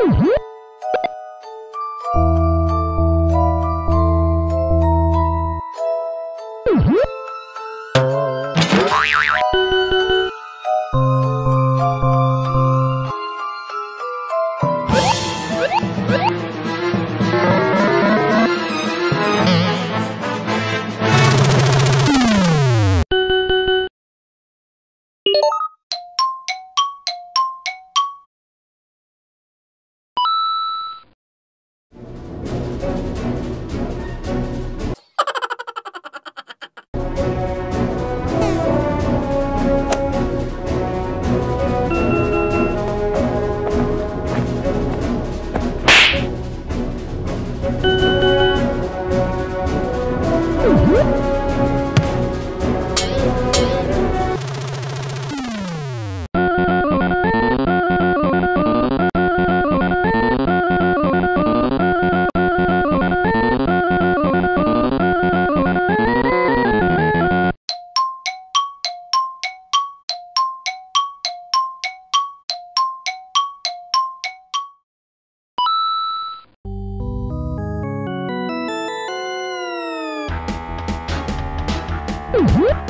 Mm-hmm. Mm-hmm.